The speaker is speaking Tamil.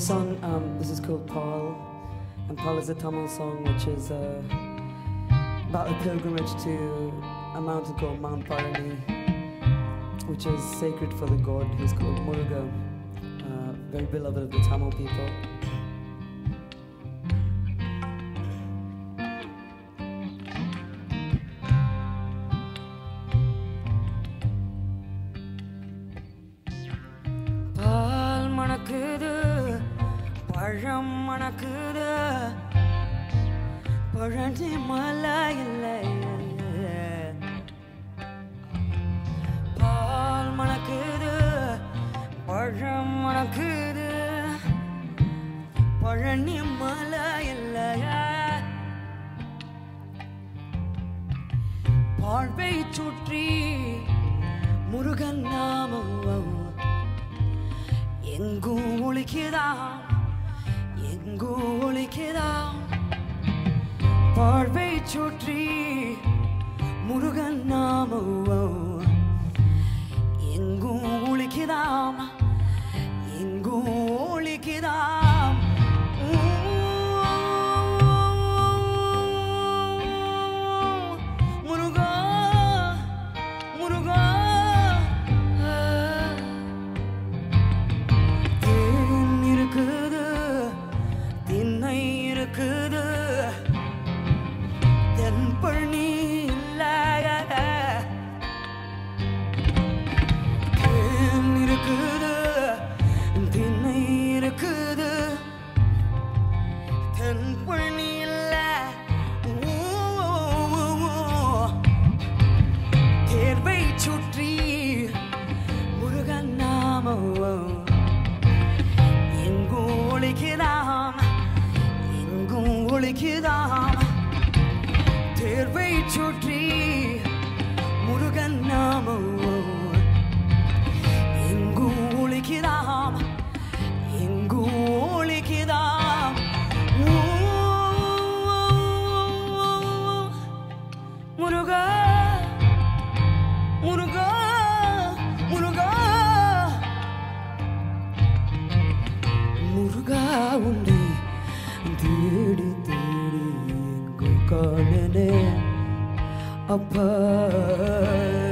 A song, um, this is called Paul. And Paul is a Tamil song which is uh, about a pilgrimage to a mountain called Mount Parani, which is sacred for the god who's called Muruga, uh, very beloved of the Tamil people. பழம் மணக்குது பழனி மலை இல்லை. பால் மணக்குது பழம் மணக்குது. பழனி மலை இல்லையா வாழ்வை சுற்றி முருகன் நாமம். எங்கும் ஒழிக்கிறான் எங்கும் பார்வை சுற்றி முருகன் நாமம் எங்கும் ஒழிக்குதாம் எங்கும் ஒழிக்குதாம் minute apart.